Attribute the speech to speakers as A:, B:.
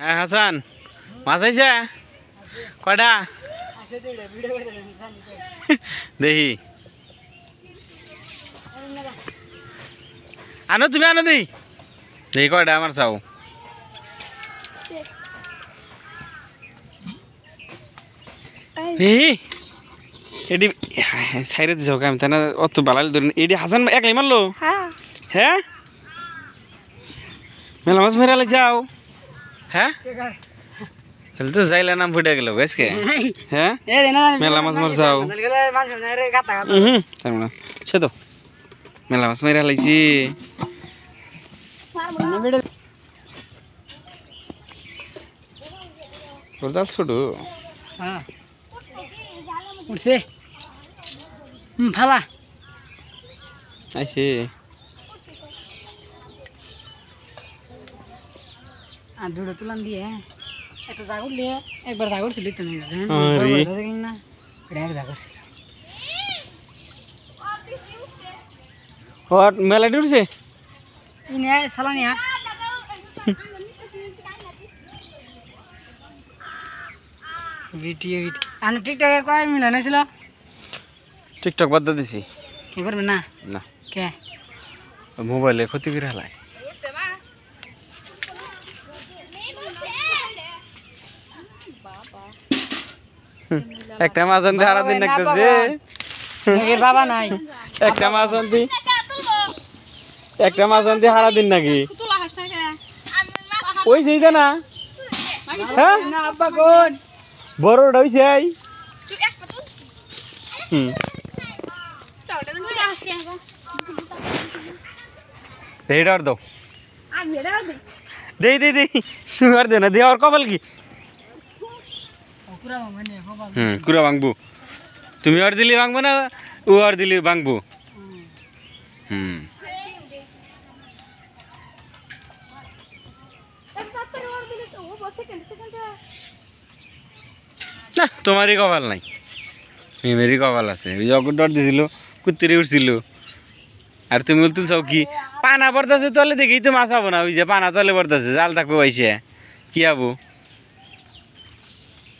A: হ্যাঁ হাসান মাছ আইছে কয়টা দেখি আনো তুমি আনো দেই দেখি কয়টা আমার চাও এই এডি সাইরে দিছ আমি তাই না অত বালালি ধরেন এডি হাসান একলাই মারলো
B: হ্যাঁ
A: হ্যাঁ মেলা মাছ মেরালে যাও হ্যাঁ তাহলে তো যাইলে নাম ফুটে গেল গাছকে হ্যাঁ মেলা মাছ মার যাও হুম তার মানে সে তো মেলা মাছ মেরা লাইছি কোদাল ছোট
B: উঠছে হুম ফালা
A: আইছে
B: আর দুটো তুলান দিয়ে একটা জাগর দিয়ে একবার জাগর ছিল তো না এটা এক জাগর ছিল।
A: হট মেলা উঠছে?
B: ইনে সালানিয়া ভিডিও ভিডিও আনে টিকটকে কয় মিলা নাছিল
A: টিকটক বাদ দিছি।
B: কি করবে না?
A: না।
B: কে?
A: মোবাইলে ক্ষতি করে হালাই একটা মাছ আনতে হারা দিন লাগতেছে
B: এর বাবা নাই
A: একটা মাছ আনতে একটা মাছ আনতে হারা দিন নাকি ওই সেইটা না হ্যাঁ
B: না আব্বা কোন
A: বড়টা হইছে আই হুম এইটা আর দাও দেই দেই দেই তুমি আর দে না দে আর কুড়া ভাঙবো তুমি আর দিলে ভাঙবো না ও আর দিলে ভাঙবো হুম। তোমারই কপাল নাই। মেমেরই কপাল আছে। ওই জগৎ ডর দিছিল, কুত্তিরে উঠছিল। আর তুমি তুলছাও কি, পানা পড়তেছে তলে দেখি তো মাছ হব না, ওই যে পানা তলে পড়তেছে, জাল থাকব পাইছে কি হব